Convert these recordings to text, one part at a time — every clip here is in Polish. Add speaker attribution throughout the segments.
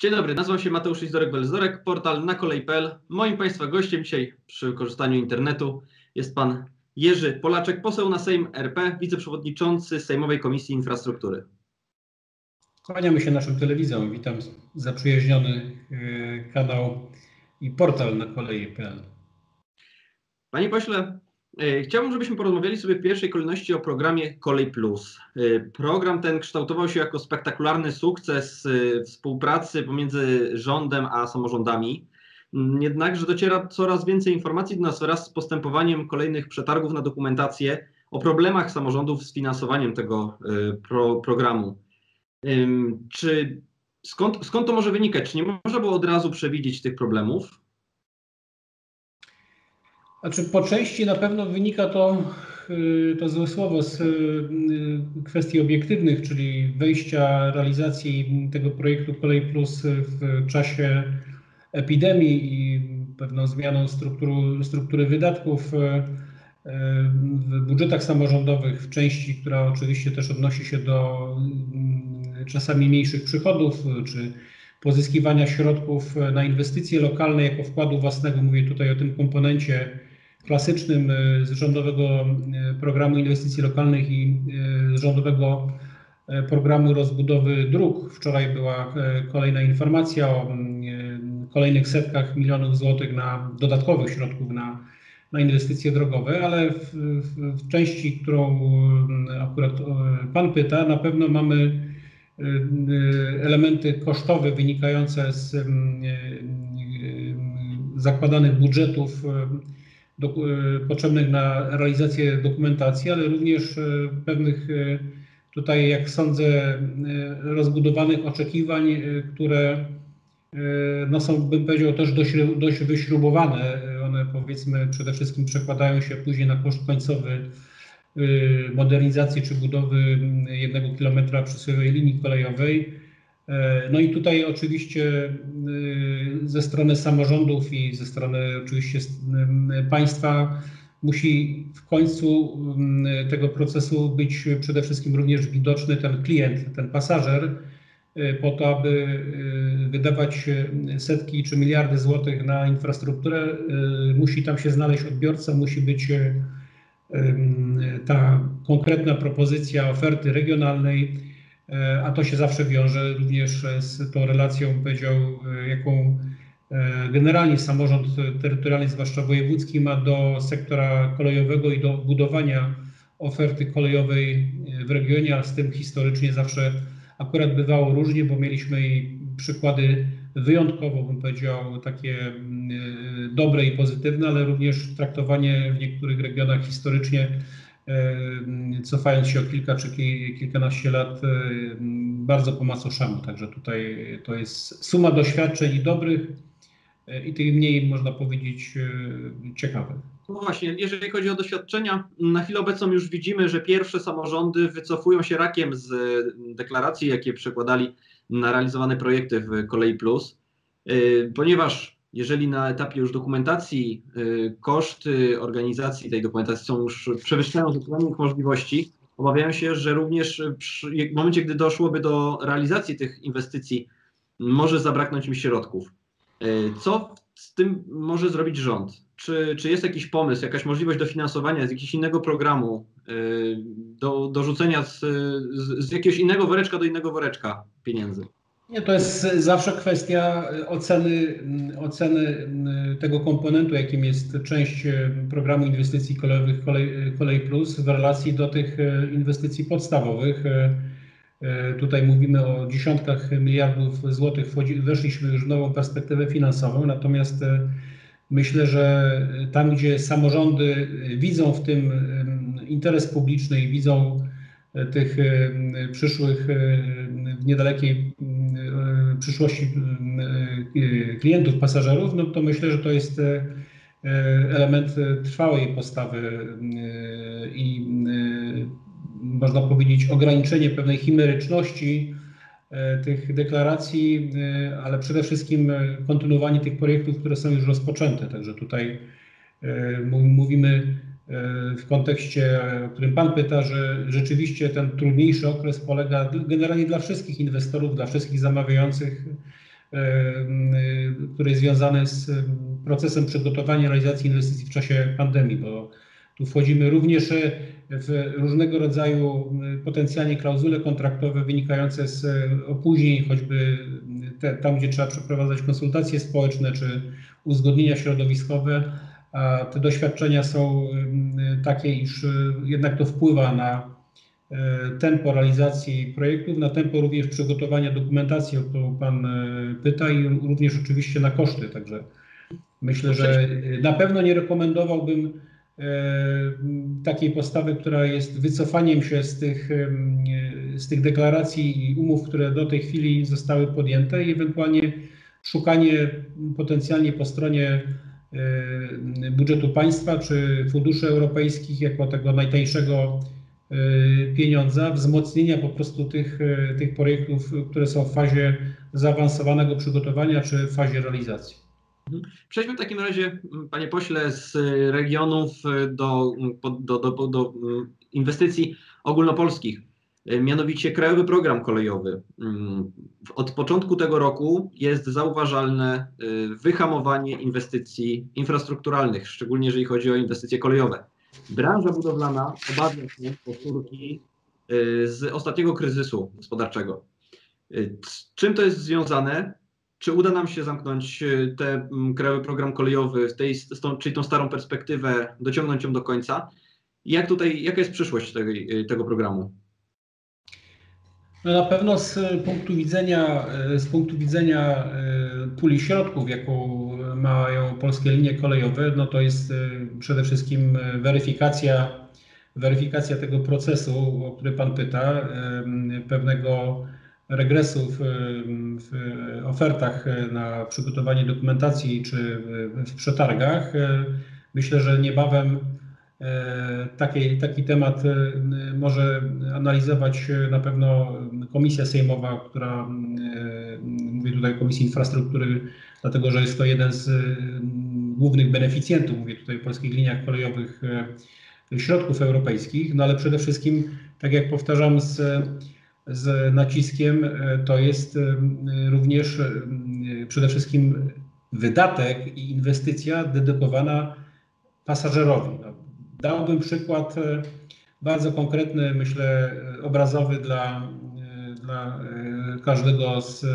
Speaker 1: Dzień dobry, nazywam się Mateusz Izdorek-Belzorek, portal na kolej.pl. Moim Państwa gościem dzisiaj przy korzystaniu internetu jest Pan Jerzy Polaczek, poseł na Sejm RP, wiceprzewodniczący Sejmowej Komisji Infrastruktury.
Speaker 2: Kłaniamy się naszym telewizją. Witam zaprzyjaźniony e, kanał i portal na kolei.pl.
Speaker 1: Panie pośle, chciałbym, żebyśmy porozmawiali sobie w pierwszej kolejności o programie Kolej Plus. E, program ten kształtował się jako spektakularny sukces współpracy pomiędzy rządem a samorządami. Jednakże dociera coraz więcej informacji do nas wraz z postępowaniem kolejnych przetargów na dokumentację o problemach samorządów z finansowaniem tego pro, programu. Czy skąd, skąd to może wynikać? Czy nie można było od razu przewidzieć tych problemów?
Speaker 2: Znaczy, po części na pewno wynika to, y, to złe słowo z y, kwestii obiektywnych, czyli wejścia realizacji tego projektu Kolej Plus w czasie epidemii i pewną zmianą struktury, struktury wydatków y, w budżetach samorządowych, w części, która oczywiście też odnosi się do czasami mniejszych przychodów, czy pozyskiwania środków na inwestycje lokalne jako wkładu własnego. Mówię tutaj o tym komponencie klasycznym z rządowego programu inwestycji lokalnych i z rządowego programu rozbudowy dróg. Wczoraj była kolejna informacja o kolejnych setkach milionów złotych na dodatkowych środków na, na inwestycje drogowe, ale w, w, w części, którą akurat Pan pyta, na pewno mamy Y, y, elementy kosztowe wynikające z y, zakładanych budżetów do, potrzebnych na realizację dokumentacji, ale również pewnych tutaj, jak sądzę, rozbudowanych oczekiwań, które no są, bym powiedział, też dość, dość wyśrubowane. One powiedzmy przede wszystkim przekładają się później na koszt końcowy Y, modernizacji czy budowy mm, jednego kilometra przysłowiowej linii kolejowej. E, no i tutaj oczywiście y, ze strony samorządów i ze strony oczywiście mm, państwa musi w końcu tego procesu być przede wszystkim również widoczny ten klient, ten pasażer, po to, aby wydawać setki czy miliardy złotych na infrastrukturę, musi tam się znaleźć odbiorca, musi być ta konkretna propozycja oferty regionalnej, e, a to się zawsze wiąże również z tą relacją, powiedział, e, jaką e, generalnie samorząd terytorialny, zwłaszcza wojewódzki, ma do sektora kolejowego i do budowania oferty kolejowej w regionie, a z tym historycznie zawsze akurat bywało różnie, bo mieliśmy i przykłady wyjątkowo, bym powiedział, takie mm, e, dobre i pozytywne, ale również traktowanie w niektórych regionach historycznie, e, cofając się o kilka czy kilkanaście lat, e, bardzo po macoszemu. Także tutaj to jest suma doświadczeń i dobrych i tych mniej, można powiedzieć, ciekawych.
Speaker 1: No właśnie, jeżeli chodzi o doświadczenia, na chwilę obecną już widzimy, że pierwsze samorządy wycofują się rakiem z deklaracji, jakie przekładali na realizowane projekty w Kolei Plus, ponieważ jeżeli na etapie już dokumentacji y, koszty organizacji tej dokumentacji są już przewyższają zupełnie możliwości, obawiają się, że również w momencie, gdy doszłoby do realizacji tych inwestycji, może zabraknąć im środków. Y, co z tym może zrobić rząd? Czy, czy jest jakiś pomysł, jakaś możliwość dofinansowania z jakiegoś innego programu, y, do, dorzucenia z, z, z jakiegoś innego woreczka do innego woreczka pieniędzy?
Speaker 2: Nie, to jest zawsze kwestia oceny, oceny tego komponentu, jakim jest część programu inwestycji kolejowych Kolej, Kolej Plus w relacji do tych inwestycji podstawowych. Tutaj mówimy o dziesiątkach miliardów złotych, weszliśmy już w nową perspektywę finansową, natomiast Myślę, że tam, gdzie samorządy widzą w tym interes publiczny i widzą tych przyszłych w niedalekiej przyszłości klientów, pasażerów, no to myślę, że to jest e, element trwałej postawy i można powiedzieć ograniczenie pewnej chimeryczności tych deklaracji, ale przede wszystkim kontynuowanie tych projektów, które są już rozpoczęte. Także tutaj mówimy w kontekście, o którym Pan pyta, że rzeczywiście ten trudniejszy okres polega generalnie dla wszystkich inwestorów, dla wszystkich zamawiających, który jest związany z procesem przygotowania realizacji inwestycji w czasie pandemii, bo tu wchodzimy również w różnego rodzaju potencjalnie klauzule kontraktowe wynikające z opóźnień, choćby te, tam, gdzie trzeba przeprowadzać konsultacje społeczne czy uzgodnienia środowiskowe. Te doświadczenia są takie, iż jednak to wpływa na tempo realizacji projektów, na tempo również przygotowania dokumentacji, o którą Pan pyta i również oczywiście na koszty. Także myślę, że na pewno nie rekomendowałbym takiej postawy, która jest wycofaniem się z tych, z tych deklaracji i umów, które do tej chwili zostały podjęte i ewentualnie szukanie potencjalnie po stronie budżetu państwa czy funduszy europejskich jako tego najtańszego pieniądza, wzmocnienia po prostu tych, tych projektów, które są w fazie zaawansowanego przygotowania czy w fazie realizacji.
Speaker 1: Przejdźmy w takim razie, panie pośle, z regionów do, do, do, do inwestycji ogólnopolskich. Mianowicie Krajowy Program Kolejowy. Od początku tego roku jest zauważalne wyhamowanie inwestycji infrastrukturalnych, szczególnie jeżeli chodzi o inwestycje kolejowe. Branża budowlana obawia się powtórki z ostatniego kryzysu gospodarczego. Z czym to jest związane? Czy uda nam się zamknąć ten krajowy program kolejowy, tej, tą, czyli tą starą perspektywę, dociągnąć ją do końca? Jak tutaj, jaka jest przyszłość tego, tego programu?
Speaker 2: No na pewno z punktu widzenia, z punktu widzenia puli środków, jaką mają polskie linie kolejowe, no to jest przede wszystkim weryfikacja, weryfikacja tego procesu, o który Pan pyta, pewnego regresu w, w ofertach na przygotowanie dokumentacji czy w przetargach. Myślę, że niebawem taki, taki temat może analizować na pewno Komisja Sejmowa, która, mówię tutaj o Komisji Infrastruktury, dlatego że jest to jeden z głównych beneficjentów, mówię tutaj o polskich liniach kolejowych, środków europejskich, no ale przede wszystkim, tak jak powtarzam, z z naciskiem, e, to jest e, również e, przede wszystkim wydatek i inwestycja dedykowana pasażerowi. No, dałbym przykład bardzo konkretny, myślę, obrazowy dla, dla każdego z,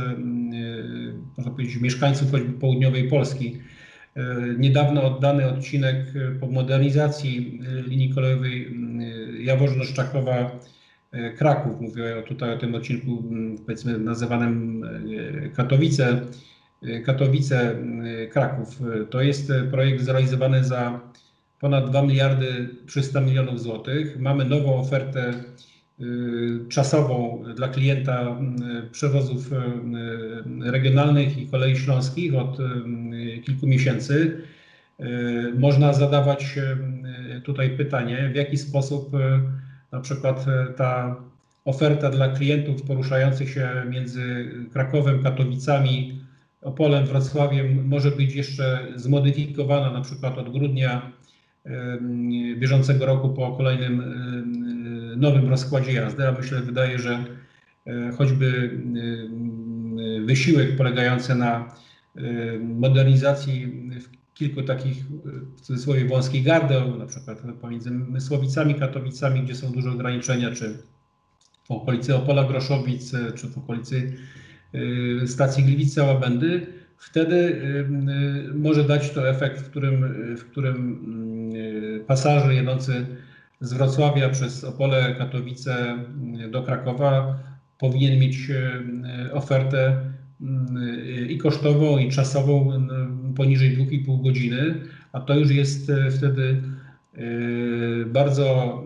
Speaker 2: można powiedzieć, mieszkańców choćby południowej Polski. Niedawno oddany odcinek po modernizacji linii kolejowej Jaworzno-Szczakowa E, Kraków. Mówię tutaj o tym odcinku powiedzmy nazywanym e, Katowice, e, Katowice Kraków. To jest projekt zrealizowany za ponad 2 miliardy 300 milionów złotych. Mamy nową ofertę czasową dla klienta przewozów regionalnych i kolei śląskich od kilku miesięcy. Można zadawać tutaj pytanie, w jaki sposób na przykład ta oferta dla klientów poruszających się między Krakowem, Katowicami, Opolem, Wrocławiem może być jeszcze zmodyfikowana na przykład od grudnia bieżącego roku po kolejnym nowym rozkładzie jazdy, a myślę, wydaje, że e, choćby wysiłek polegający na modernizacji kilku takich w cudzysłowie wąskich gardeł, na przykład pomiędzy Mysłowicami, Katowicami, gdzie są duże ograniczenia, czy w okolicy Opola Groszowic, czy w okolicy y, stacji Gliwice Łabędy, wtedy y, może dać to efekt, w którym, w którym y, pasażer jedący z Wrocławia przez Opole, Katowice do Krakowa powinien mieć ofertę i kosztową, i czasową poniżej 2,5 godziny, a to już jest wtedy bardzo,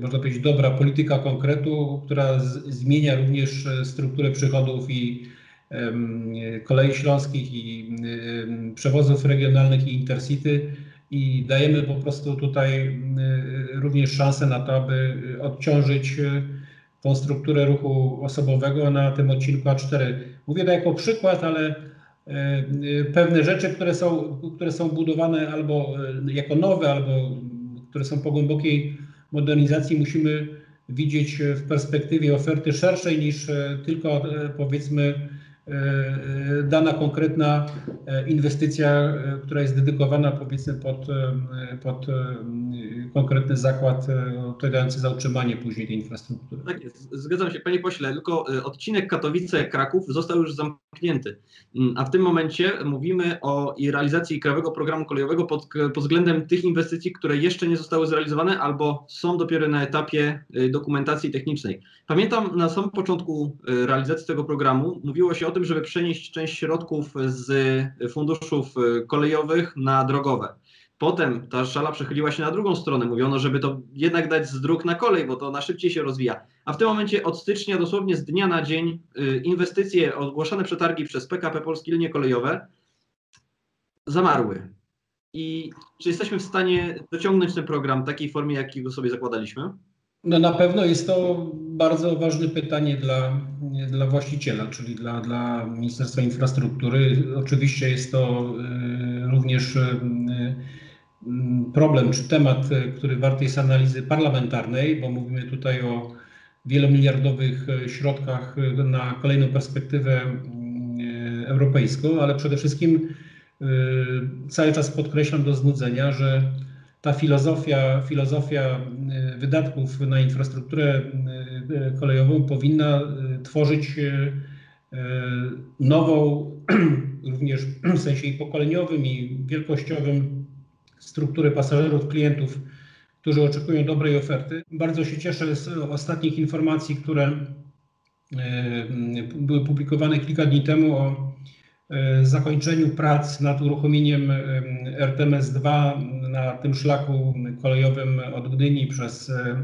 Speaker 2: można powiedzieć, dobra polityka konkretu, która zmienia również strukturę przychodów i kolei śląskich i przewozów regionalnych i intercity i dajemy po prostu tutaj również szansę na to, aby odciążyć tą strukturę ruchu osobowego na tym odcinku A4. Mówię to jako przykład, ale e, e, pewne rzeczy, które są, które są budowane albo e, jako nowe, albo które są po głębokiej modernizacji, musimy widzieć w perspektywie oferty szerszej niż tylko powiedzmy E, dana konkretna e, inwestycja, e, która jest dedykowana powiedzmy pod, pod konkretny zakład odpowiadający za utrzymanie później tej infrastruktury.
Speaker 1: Tak jest, zgadzam się Panie Pośle, tylko odcinek Katowice-Kraków został już zamknięty, mm, a w tym momencie mówimy o realizacji Krajowego Programu Kolejowego pod, pod względem tych inwestycji, które jeszcze nie zostały zrealizowane albo są dopiero na etapie dokumentacji technicznej. Pamiętam na samym początku realizacji tego programu mówiło się o tym, żeby przenieść część środków z funduszów kolejowych na drogowe. Potem ta szala przechyliła się na drugą stronę. Mówiono, żeby to jednak dać z dróg na kolej, bo to na szybciej się rozwija. A w tym momencie od stycznia, dosłownie z dnia na dzień, y, inwestycje, ogłoszone przetargi przez PKP Polskie Linie Kolejowe zamarły. I czy jesteśmy w stanie dociągnąć ten program w takiej formie, jakiego sobie zakładaliśmy?
Speaker 2: No na pewno jest to bardzo ważne pytanie dla, dla właściciela, czyli dla, dla Ministerstwa Infrastruktury. Oczywiście jest to y, również y, problem czy temat, który warty jest analizy parlamentarnej, bo mówimy tutaj o wielomiliardowych środkach na kolejną perspektywę europejską, ale przede wszystkim cały czas podkreślam do znudzenia, że ta filozofia, filozofia wydatków na infrastrukturę kolejową powinna y, tworzyć nową, również w sensie i pokoleniowym, i wielkościowym, strukturę pasażerów, klientów, którzy oczekują dobrej oferty. Bardzo się cieszę z ostatnich informacji, które były publikowane kilka dni temu o E, zakończeniu prac nad uruchomieniem e, RTMS-2 na tym szlaku kolejowym od Gdyni przez, e,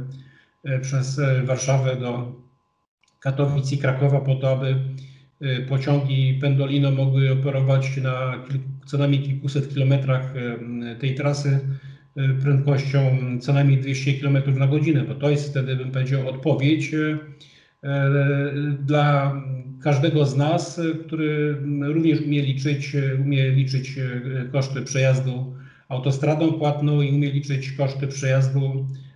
Speaker 2: przez Warszawę do Katowic i Krakowa po to, aby pociągi Pendolino mogły operować na kilku, co najmniej kilkuset kilometrach tej trasy prędkością co najmniej 200 km na godzinę, bo to jest wtedy, bym powiedział, odpowiedź dla każdego z nas, który również umie liczyć, umie liczyć e, koszty przejazdu autostradą płatną i umie liczyć koszty przejazdu e,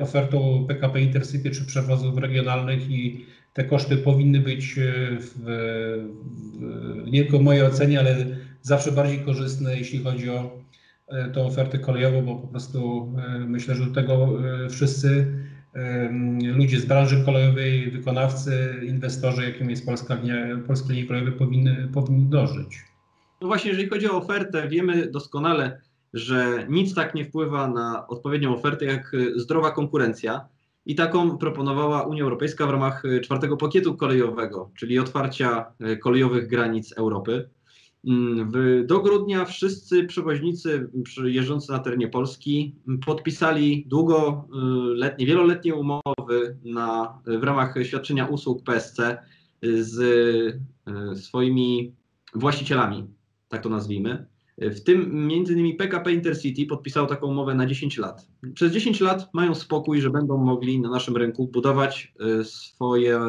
Speaker 2: ofertą PKP Intercity czy przewozów regionalnych i te koszty powinny być e, w, w, nie tylko w mojej ocenie, ale zawsze bardziej korzystne, jeśli chodzi o tą ofertę kolejową, bo po prostu myślę, że do tego wszyscy ludzie z branży kolejowej, wykonawcy, inwestorzy, jakim jest Polska Linia, Polskie powinny, powinny dożyć.
Speaker 1: No właśnie, jeżeli chodzi o ofertę, wiemy doskonale, że nic tak nie wpływa na odpowiednią ofertę jak zdrowa konkurencja. I taką proponowała Unia Europejska w ramach czwartego pakietu kolejowego, czyli otwarcia kolejowych granic Europy. Mm, do grudnia wszyscy przewoźnicy jeżdżący na terenie Polski podpisali długoletnie, wieloletnie umowy na, w ramach świadczenia usług PSC z swoimi właścicielami, tak to nazwijmy. W tym między innymi PKP Intercity podpisało taką umowę na 10 lat. Przez 10 lat mają spokój, że będą mogli na naszym rynku budować e, swoje,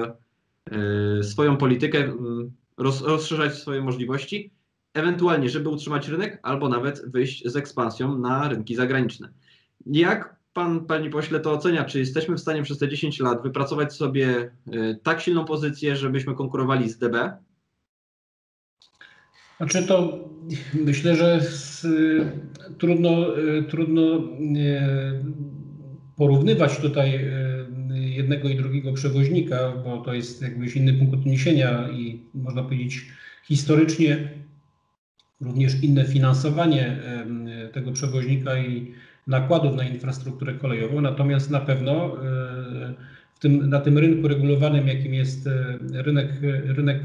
Speaker 1: e, swoją politykę, rozszerzać swoje możliwości ewentualnie, żeby utrzymać rynek, albo nawet wyjść z ekspansją na rynki zagraniczne. Jak pan, panie pośle, to ocenia? Czy jesteśmy w stanie przez te 10 lat wypracować sobie y, tak silną pozycję, żebyśmy konkurowali z DB?
Speaker 2: Znaczy to myślę, że z, trudno, y, trudno y, porównywać tutaj jednego i drugiego przewoźnika, bo to jest jakbyś inny punkt odniesienia i można powiedzieć historycznie również inne finansowanie tego przewoźnika i nakładów na infrastrukturę kolejową, natomiast na pewno w tym, na tym rynku regulowanym, jakim jest rynek, rynek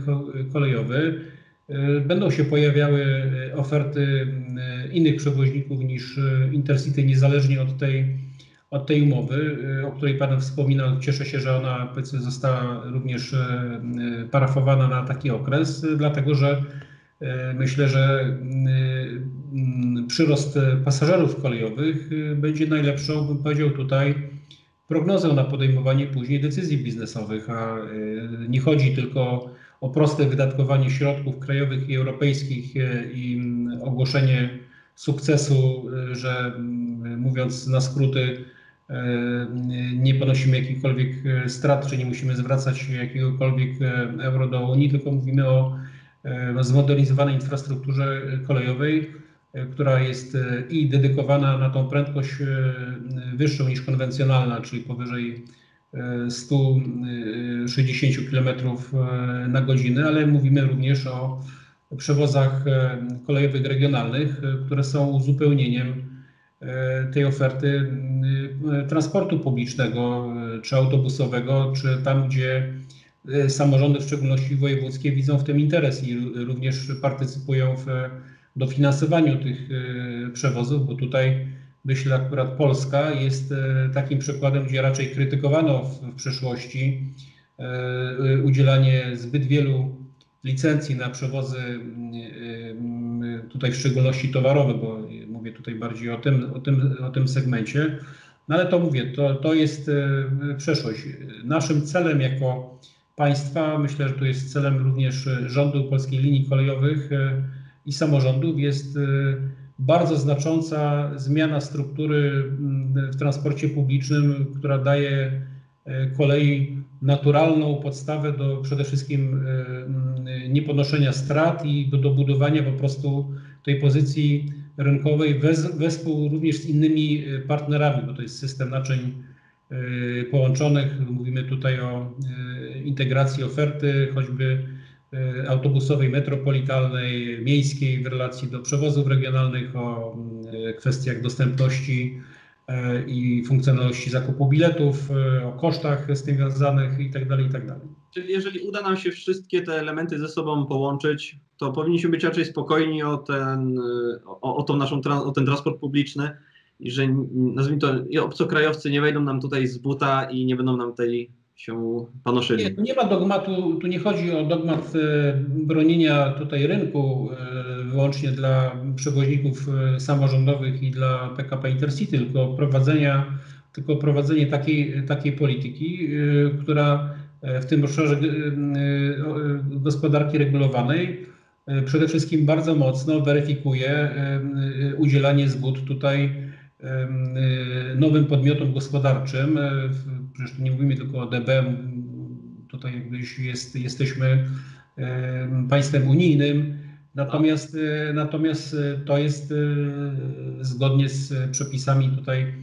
Speaker 2: kolejowy, będą się pojawiały oferty innych przewoźników niż Intercity, niezależnie od tej, od tej umowy, o której Pan wspominał. Cieszę się, że ona została również parafowana na taki okres, dlatego że myślę, że przyrost pasażerów kolejowych y, będzie najlepszą, bym powiedział tutaj, prognozą na podejmowanie później decyzji biznesowych, a y, nie chodzi tylko o proste wydatkowanie środków krajowych i europejskich y, i mm, ogłoszenie sukcesu, że mm, mówiąc na skróty, nie ponosimy jakichkolwiek strat, czy nie musimy zwracać jakiegokolwiek euro do Unii, tylko mówimy o zmodernizowanej infrastrukturze kolejowej, która jest i dedykowana na tą prędkość wyższą niż konwencjonalna, czyli powyżej 160 km na godzinę, ale mówimy również o przewozach e, kolejowych regionalnych, e, które są uzupełnieniem e, tej oferty transportu publicznego, czy autobusowego, czy tam, gdzie samorządy, w szczególności wojewódzkie, widzą w tym interes i również partycypują w dofinansowaniu tych przewozów, bo tutaj myślę akurat Polska jest takim przykładem, gdzie raczej krytykowano w, przeszłości udzielanie zbyt wielu licencji na przewozy, mm, y, tutaj w szczególności towarowe, bo mówię tutaj bardziej o tym, o tym, o tym segmencie. No ale to mówię, to, to jest przeszłość. Naszym celem jako państwa, myślę, że to jest celem również rządu polskiej linii kolejowych i samorządów, jest bardzo znacząca zmiana struktury mm, w transporcie publicznym, która daje kolei naturalną podstawę do przede wszystkim e, mm, nieponoszenia strat i do dobudowania po prostu tej pozycji rynkowej wespół również z innymi e, partnerami, bo to jest system naczyń e, połączonych. Mówimy tutaj o integracji oferty, choćby autobusowej, metropolitalnej, miejskiej w relacji do przewozów regionalnych, o mm, kwestiach dostępności E, i funkcjonalności zakupu biletów, e, o kosztach z tym związanych itd. Tak itd. Tak
Speaker 1: Czyli jeżeli uda nam się wszystkie te elementy ze sobą połączyć, to powinniśmy być raczej spokojni o ten, o, o tą naszą, o ten transport publiczny i że nazwijmy to, obcokrajowcy nie wejdą nam tutaj z buta i nie będą nam tej się panoszyli.
Speaker 2: Nie, nie ma dogmatu, tu nie chodzi o dogmat e, bronienia tutaj rynku e, wyłącznie dla przewoźników e, samorządowych i dla PKP Intercity, tylko prowadzenia, tylko prowadzenie takiej, takiej polityki, która w tym obszarze gospodarki regulowanej przede wszystkim bardzo mocno weryfikuje udzielanie zgód tutaj nowym podmiotom gospodarczym, przecież tu nie mówimy tylko o DB, tutaj jest, jesteśmy państwem unijnym, natomiast, e, natomiast to jest e, zgodnie z przepisami tutaj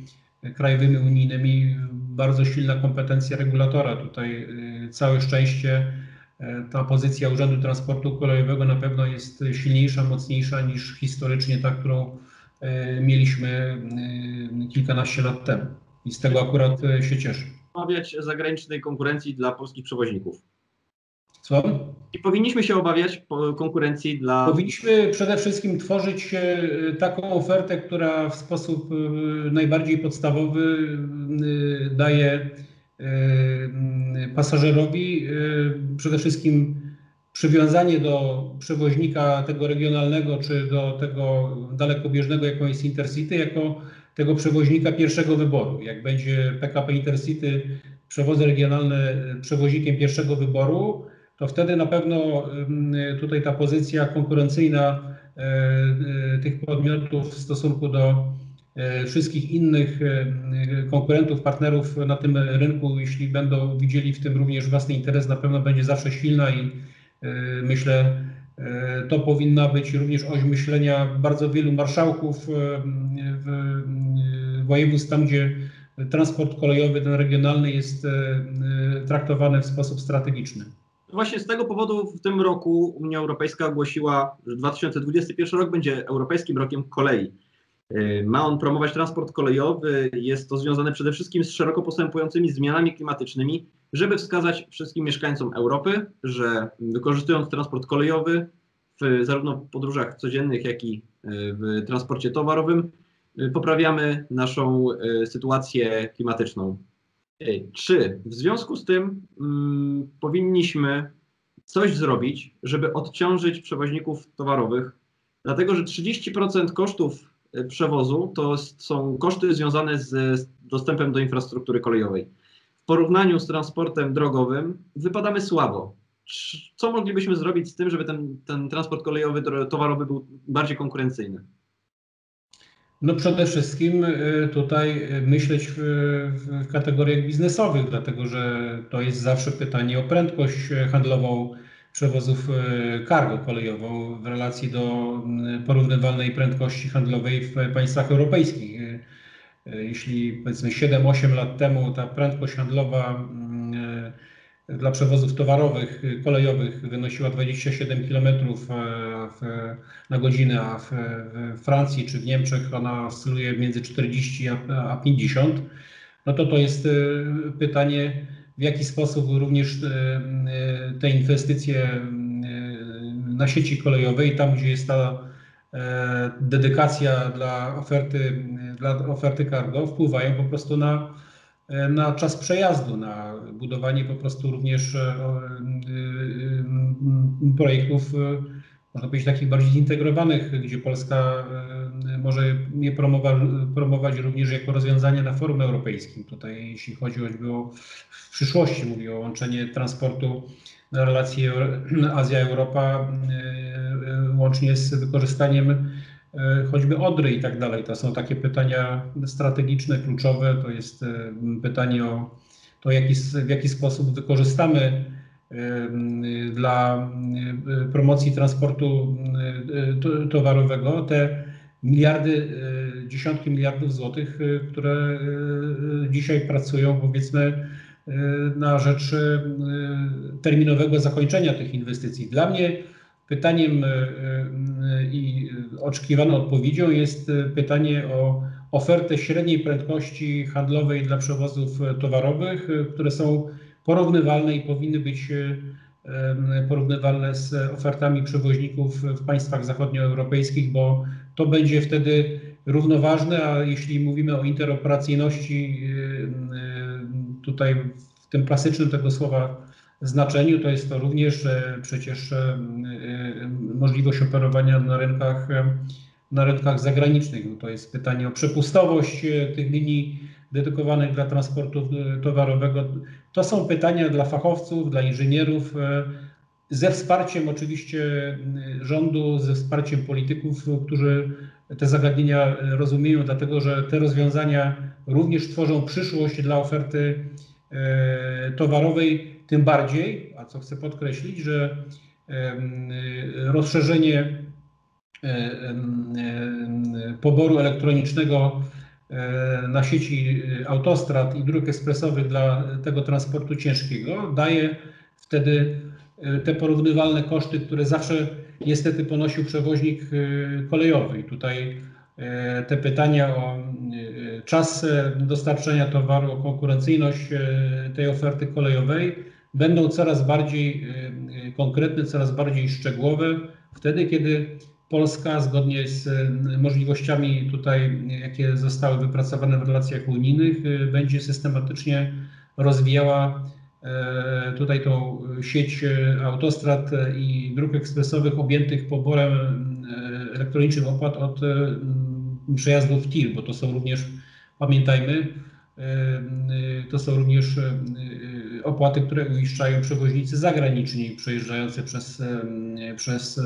Speaker 2: krajowymi, unijnymi bardzo silna kompetencja regulatora. Tutaj e, całe szczęście ta pozycja Urzędu Transportu Kolejowego na pewno jest silniejsza, mocniejsza niż historycznie ta, którą mieliśmy kilkanaście lat temu. I z tego akurat się cieszę
Speaker 1: obawiać zagranicznej konkurencji dla polskich przewoźników.
Speaker 2: Co?
Speaker 1: I powinniśmy się obawiać konkurencji dla.
Speaker 2: Powinniśmy przede wszystkim tworzyć e, taką ofertę, która w sposób e, najbardziej podstawowy e, daje pasażerowi przede wszystkim przywiązanie do przewoźnika tego regionalnego czy do tego dalekobieżnego, jaką jest Intercity, jako tego przewoźnika pierwszego wyboru. Jak będzie PKP Intercity, przewozy regionalne przewozikiem pierwszego wyboru, to wtedy na pewno tutaj ta pozycja konkurencyjna e, e, tych podmiotów w stosunku do e, wszystkich innych konkurentów, partnerów na tym rynku, jeśli będą widzieli w tym również własny interes, na pewno będzie zawsze silna i myślę, to powinna być również oś myślenia bardzo wielu marszałków w województw, tam gdzie transport kolejowy, ten regionalny jest e, e, traktowany w sposób strategiczny.
Speaker 1: Właśnie z tego powodu w tym roku Unia Europejska ogłosiła, że 2021 rok będzie Europejskim Rokiem Kolei. E, ma on promować transport kolejowy. Jest to związane przede wszystkim z szeroko postępującymi zmianami klimatycznymi, żeby wskazać wszystkim mieszkańcom Europy, że wykorzystując transport kolejowy w zarówno w podróżach codziennych, jak i w transporcie towarowym, Y, poprawiamy naszą y, sytuację klimatyczną. Czy w związku z tym mm, powinniśmy coś zrobić, żeby odciążyć przewoźników towarowych, dlatego że 30% kosztów przewozu to są koszty związane z dostępem do infrastruktury kolejowej. Porównaniu z transportem drogowym wypadamy słabo. Co moglibyśmy zrobić z tym, żeby ten, ten transport kolejowy towarowy był bardziej konkurencyjny?
Speaker 2: No przede wszystkim tutaj myśleć w, w, kategoriach biznesowych, dlatego że to jest zawsze pytanie o prędkość handlową przewozów cargo kolejową w relacji do porównywalnej prędkości handlowej w państwach europejskich. Jeśli powiedzmy 7-8 lat temu ta prędkość handlowa dla przewozów towarowych, kolejowych wynosiła 27 km na godzinę, a w, Francji czy w Niemczech ona oscyluje między 40 a 50, no to to jest e, pytanie, w jaki sposób również e, e, te inwestycje na sieci kolejowej, tam gdzie jest ta dedykacja dla oferty, dla oferty cargo, wpływają po prostu na E, na czas przejazdu, na budowanie po prostu również e, e, projektów, można powiedzieć, takich bardziej zintegrowanych, gdzie Polska może je promować, promować również jako rozwiązanie na forum europejskim. Tutaj, jeśli chodzi o w przyszłości, mówię o łączenie transportu na relacje Azja-Europa, łącznie z wykorzystaniem choćby Odry i tak dalej. To są takie pytania strategiczne, kluczowe. To jest e, pytanie o to, jaki, w jaki sposób wykorzystamy e, dla promocji transportu towarowego te miliardy, dziesiątki miliardów złotych, które dzisiaj pracują, powiedzmy, na rzecz terminowego zakończenia tych inwestycji. Dla mnie Pytaniem e, e, i oczekiwaną odpowiedzią jest e, pytanie o ofertę średniej prędkości handlowej dla przewozów towarowych, które są porównywalne i powinny być porównywalne z ofertami przewoźników w państwach zachodnioeuropejskich, bo to będzie wtedy równoważne, a jeśli mówimy o interoperacyjności, tutaj w tym klasycznym tego słowa znaczeniu to jest to również e, przecież e, e, możliwość operowania na rynkach, na rynkach zagranicznych. No to jest pytanie o przepustowość tych linii dedykowanych dla transportu towarowego. To są pytania dla fachowców, dla inżynierów, ze wsparciem oczywiście rządu, ze wsparciem polityków, którzy te zagadnienia rozumieją, dlatego że te rozwiązania również tworzą przyszłość dla oferty towarowej tym bardziej, a co chcę podkreślić, że rozszerzenie poboru elektronicznego e, na sieci autostrad i dróg ekspresowych dla tego transportu ciężkiego daje wtedy e, te porównywalne koszty, które zawsze niestety ponosił przewoźnik e, kolejowy. I tutaj te pytania o czas dostarczenia towaru, o konkurencyjność tej oferty kolejowej będą coraz bardziej y, y, konkretne, coraz bardziej szczegółowe, wtedy kiedy Polska zgodnie z y, możliwościami tutaj, jakie zostały wypracowane w relacjach unijnych, będzie systematycznie rozwijała tutaj tą sieć autostrad i dróg ekspresowych objętych poborem elektronicznych opłat od przejazdów TIR, bo to są również, pamiętajmy, to są również opłaty, które uiszczają przewoźnicy zagraniczni przejeżdżający przez, przez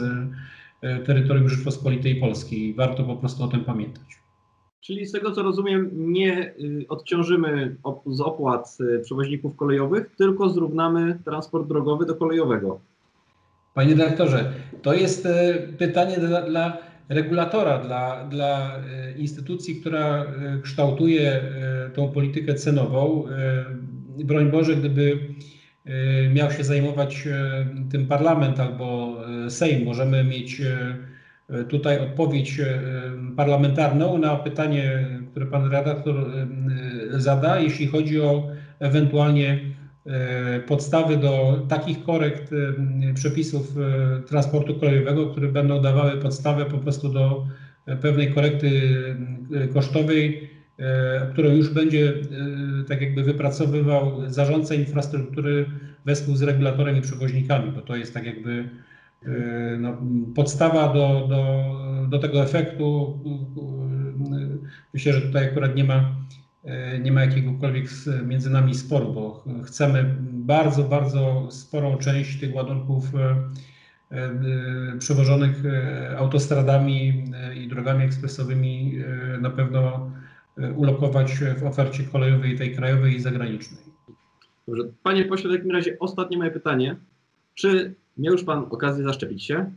Speaker 2: terytorium Rzeczpospolitej Polskiej. Warto po prostu o tym pamiętać.
Speaker 1: Czyli z tego co rozumiem, nie y, odciążymy z opłat y, przewoźników kolejowych, tylko zrównamy transport drogowy do kolejowego.
Speaker 2: Panie dyrektorze, to jest pytanie dla, dla regulatora, dla, dla e, instytucji, która kształtuje tą politykę cenową. Broń Boże, gdyby e, miał się zajmować e, tym parlament albo e, Sejm, możemy mieć tutaj odpowiedź parlamentarną na pytanie, które pan redaktor zada, jeśli chodzi o ewentualnie podstawy do takich korekt przepisów transportu kolejowego, które będą dawały podstawę po prostu do pewnej korekty kosztowej E, którą już będzie e, tak jakby wypracowywał zarządca infrastruktury wespół z regulatorem i przewoźnikami, bo to jest tak jakby e, no, podstawa do, do, do tego efektu. Myślę, że tutaj akurat nie ma, nie ma jakiegokolwiek między nami sporu, bo chcemy bardzo, bardzo sporą część tych ładunków przewożonych autostradami i drogami ekspresowymi na pewno ulokować w ofercie kolejowej, tej krajowej i zagranicznej.
Speaker 1: Dobrze. Panie pośle, w takim razie ostatnie moje pytanie. Czy miał już Pan okazję zaszczepić się?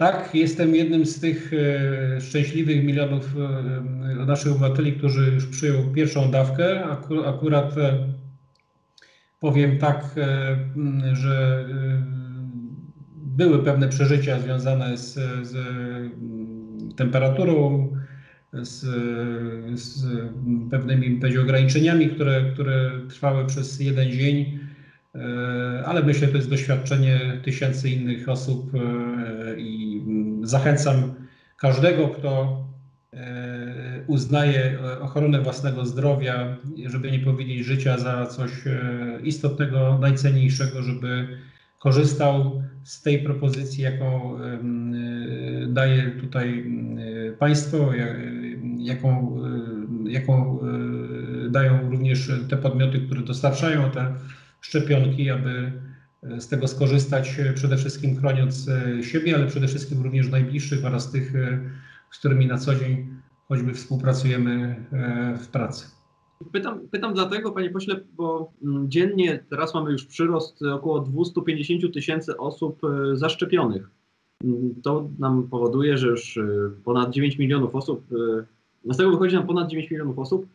Speaker 2: Tak, jestem jednym z tych e, szczęśliwych milionów e, naszych obywateli, którzy już przyjął pierwszą dawkę. Akur akurat e, powiem tak, e, że e, były pewne przeżycia związane z, z temperaturą, z, z pewnymi ograniczeniami, które, które trwały przez jeden dzień, e, ale myślę, to jest doświadczenie tysięcy innych osób e, i zachęcam każdego, kto e, uznaje ochronę własnego zdrowia, żeby nie powiedzieć życia za coś istotnego, najcenniejszego, żeby korzystał z tej propozycji, jaką daje tutaj państwo, jaką, jaką dają również te podmioty, które dostarczają te szczepionki, aby z tego skorzystać, przede wszystkim chroniąc siebie, ale przede wszystkim również najbliższych oraz tych, z którymi na co dzień choćby współpracujemy w pracy.
Speaker 1: Pytam, pytam dlatego, panie pośle, bo mm, dziennie teraz mamy już przyrost około 250 tysięcy osób e, zaszczepionych. Mm, to nam powoduje, że już e, ponad 9 milionów osób e, z tego wychodzi nam ponad 9 milionów osób.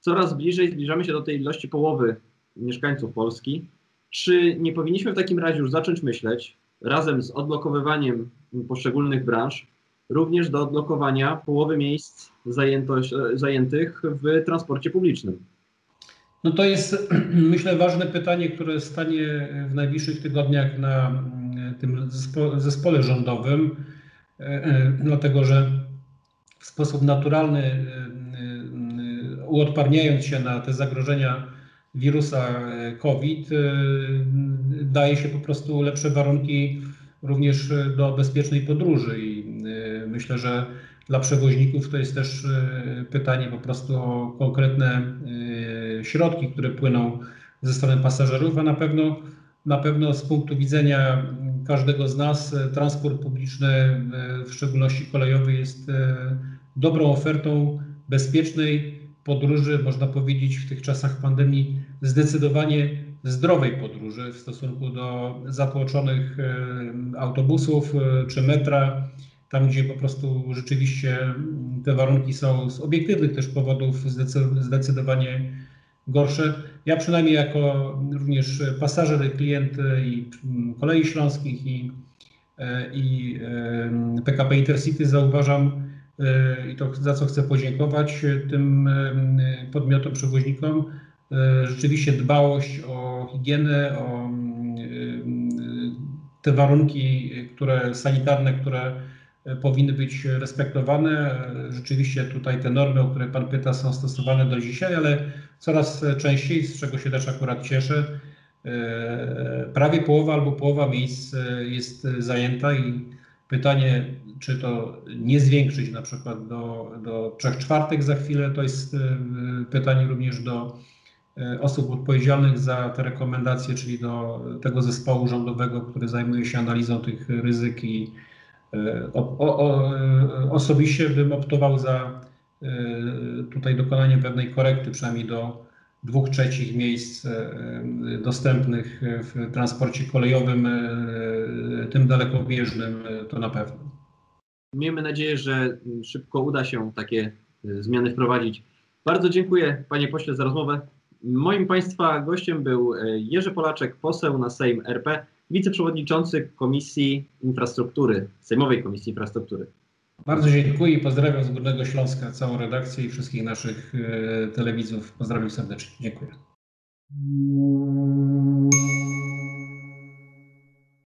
Speaker 1: Coraz bliżej zbliżamy się do tej ilości połowy mieszkańców Polski. Czy nie powinniśmy w takim razie już zacząć myśleć, razem z odblokowywaniem poszczególnych branż, również do odblokowania połowy miejsc zajętych w transporcie publicznym?
Speaker 2: No to jest, myślę, ważne pytanie, które stanie w najbliższych tygodniach na mm, tym zespole rządowym, e, e, dlatego że w sposób naturalny, y, uodparniając się na te zagrożenia wirusa COVID, daje się po prostu lepsze warunki również do bezpiecznej podróży i myślę, że dla przewoźników to jest też pytanie po prostu o konkretne środki, które płyną ze strony pasażerów, a na pewno, na pewno z punktu widzenia każdego z nas transport publiczny, w szczególności kolejowy, jest dobrą ofertą bezpiecznej podróży, można powiedzieć w tych czasach pandemii, zdecydowanie zdrowej podróży w stosunku do zatłoczonych e, autobusów e, czy metra, tam gdzie po prostu rzeczywiście te warunki są z obiektywnych też powodów zdecydowanie gorsze. Ja przynajmniej jako również pasażer, klient i kolei śląskich i, e, i PKP Intercity zauważam E, i to za co chcę podziękować e, tym e, podmiotom, przewoźnikom. Rzeczywiście dbałość o higienę, o te warunki które, sanitarne, które powinny być respektowane. Rzeczywiście tutaj te normy, o które Pan pyta, są stosowane do dzisiaj, ale coraz częściej, z czego się też akurat cieszę, prawie połowa albo połowa miejsc jest zajęta i Pytanie, czy to nie zwiększyć na przykład do, do 3 czwartych za chwilę, to jest y, pytanie również do y, osób odpowiedzialnych za te rekomendacje, czyli do tego zespołu rządowego, który zajmuje się analizą tych ryzyk i y, o, o, osobiście bym optował za tutaj dokonanie pewnej korekty, przynajmniej do dwóch trzecich miejsc dostępnych w transporcie kolejowym, tym dalekobieżnym, to na pewno.
Speaker 1: Miejmy nadzieję, że szybko uda się takie e, zmiany wprowadzić. Bardzo dziękuję panie pośle za rozmowę. Moim państwa gościem był e, Jerzy Polaczek, poseł na Sejm RP, wiceprzewodniczący Komisji Infrastruktury, Sejmowej Komisji Infrastruktury.
Speaker 2: Bardzo dziękuję i pozdrawiam z Górnego Śląska całą redakcję i wszystkich naszych e, telewidzów. Pozdrawiam serdecznie. Dziękuję.